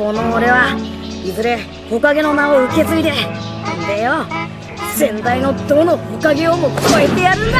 この俺はいずれ木陰の名を受け継いででよ先代のどの木陰をも超えてやるんだ。